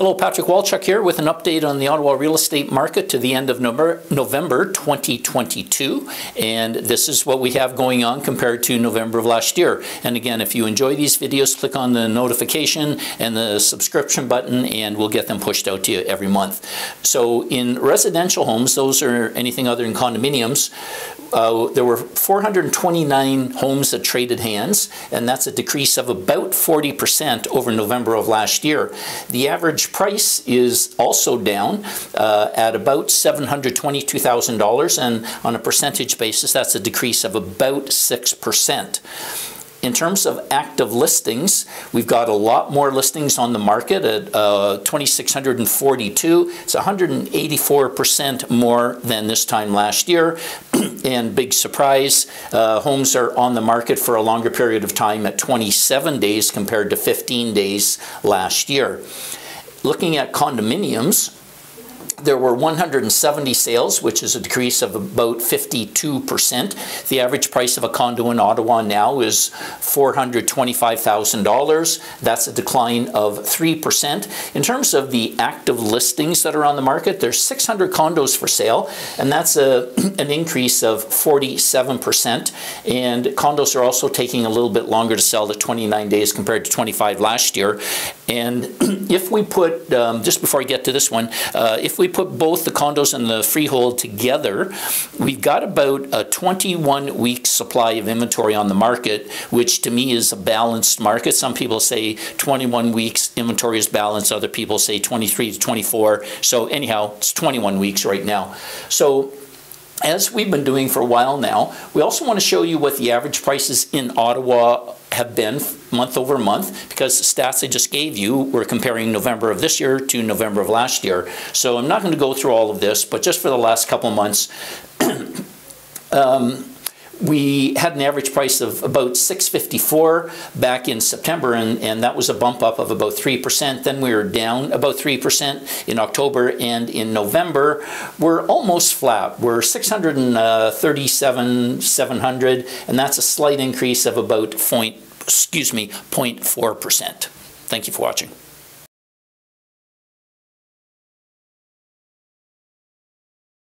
Hello, Patrick Walchuk here with an update on the Ottawa real estate market to the end of November 2022. And this is what we have going on compared to November of last year. And again, if you enjoy these videos, click on the notification and the subscription button and we'll get them pushed out to you every month. So in residential homes, those are anything other than condominiums, uh, there were 429 homes that traded hands, and that's a decrease of about 40% over November of last year. The average price is also down uh, at about $722,000, and on a percentage basis, that's a decrease of about 6%. In terms of active listings, we've got a lot more listings on the market at uh, 2,642. It's 184% more than this time last year. and big surprise, uh, homes are on the market for a longer period of time at 27 days compared to 15 days last year. Looking at condominiums, there were 170 sales, which is a decrease of about 52%. The average price of a condo in Ottawa now is $425,000. That's a decline of 3%. In terms of the active listings that are on the market, there's 600 condos for sale, and that's a, an increase of 47%. And condos are also taking a little bit longer to sell to 29 days compared to 25 last year. And if we put, um, just before I get to this one, uh, if we put both the condos and the freehold together, we've got about a 21 week supply of inventory on the market, which to me is a balanced market. Some people say 21 weeks inventory is balanced, other people say 23 to 24. So anyhow, it's 21 weeks right now. So as we've been doing for a while now, we also want to show you what the average prices in Ottawa have been month over month because the stats I just gave you were comparing November of this year to November of last year. So I'm not going to go through all of this, but just for the last couple months, um, we had an average price of about 654 back in September, and, and that was a bump up of about 3%. Then we were down about 3% in October, and in November, we're almost flat. We're 637, 700, and that's a slight increase of about point, excuse me, 0.4%. Thank you for watching.